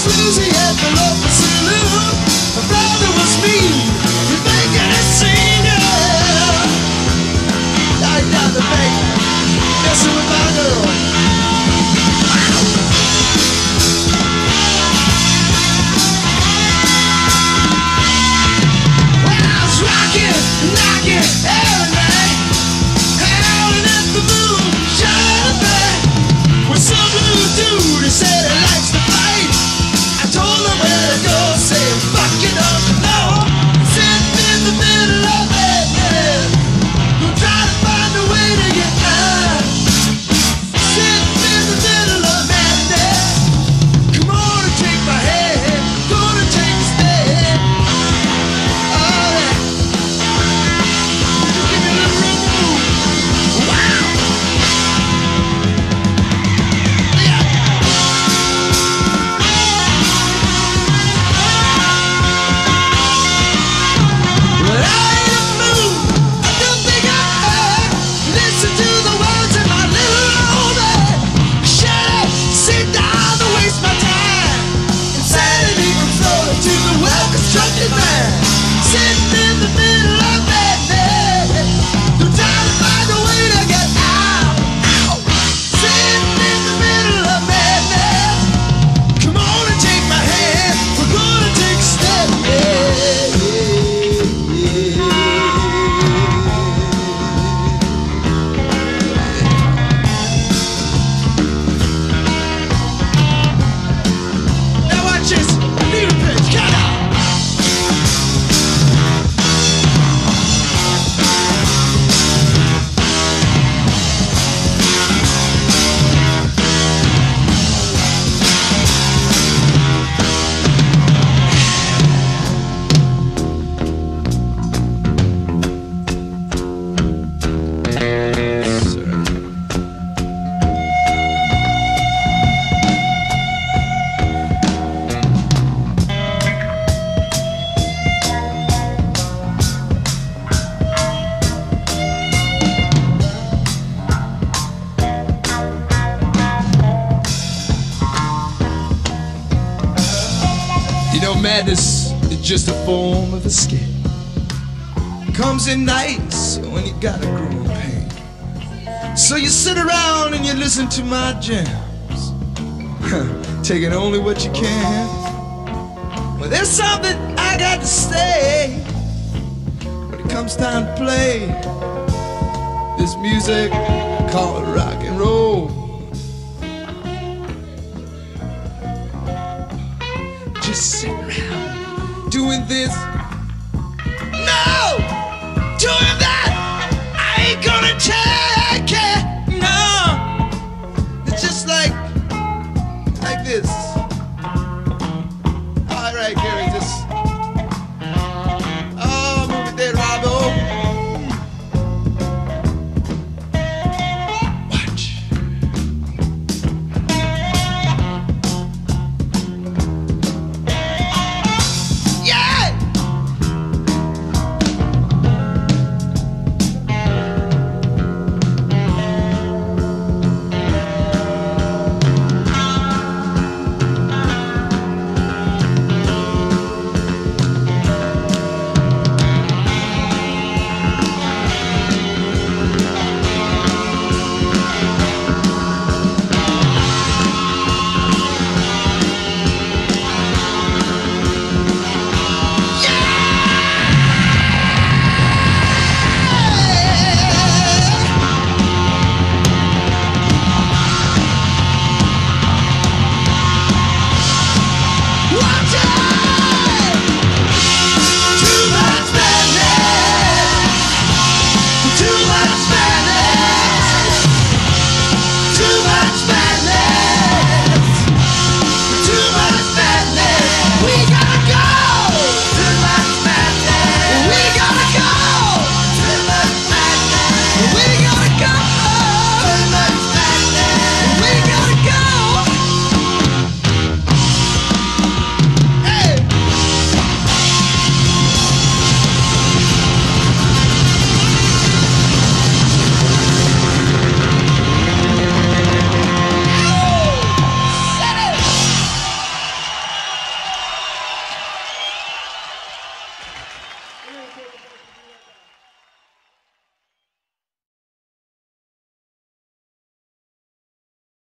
Susie had the local saloon. the middle. madness is just a form of escape. Comes in nights when you gotta grow pain. So you sit around and you listen to my jams, taking only what you can. Well, there's something I got to say when it comes time to play this music called rock and roll. just sit doing this.